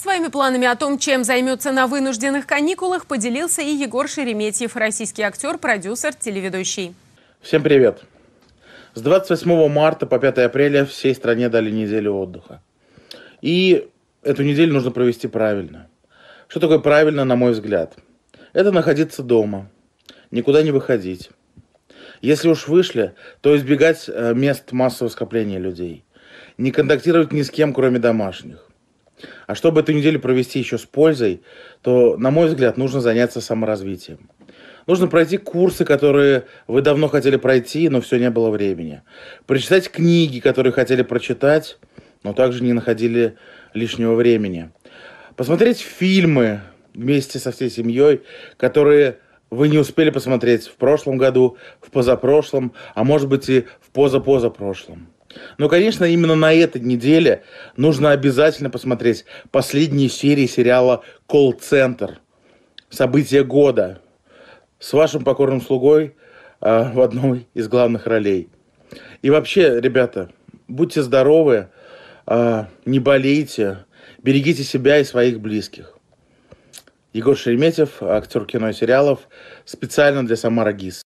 Своими планами о том, чем займется на вынужденных каникулах, поделился и Егор Шереметьев, российский актер, продюсер, телеведущий. Всем привет! С 28 марта по 5 апреля всей стране дали неделю отдыха. И эту неделю нужно провести правильно. Что такое правильно, на мой взгляд? Это находиться дома, никуда не выходить. Если уж вышли, то избегать э, мест массового скопления людей. Не контактировать ни с кем, кроме домашних. А чтобы эту неделю провести еще с пользой, то, на мой взгляд, нужно заняться саморазвитием. Нужно пройти курсы, которые вы давно хотели пройти, но все не было времени. Прочитать книги, которые хотели прочитать, но также не находили лишнего времени. Посмотреть фильмы вместе со всей семьей, которые вы не успели посмотреть в прошлом году, в позапрошлом, а может быть и в позапозапрошлом. Но, конечно, именно на этой неделе нужно обязательно посмотреть последние серии сериала «Колл-центр». События года. С вашим покорным слугой э, в одной из главных ролей. И вообще, ребята, будьте здоровы, э, не болейте, берегите себя и своих близких. Егор Шереметьев, актер кино и сериалов, специально для Самара ГИС.